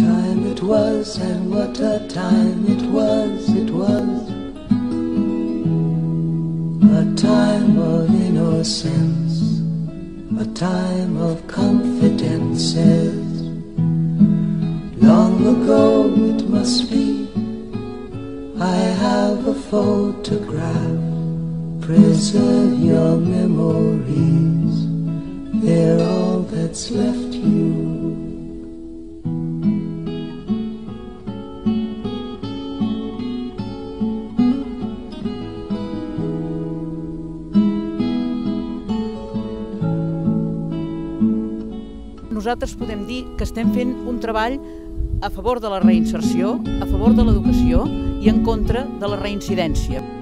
it was, and what a time it was, it was. A time of innocence, a time of confidences. Long ago it must be, I have a photograph. Preserve your memories, they're all that's left you. Nosaltres podem dir que estem fent un treball a favor de la reinserció, a favor de l'educació i en contra de la reincidència.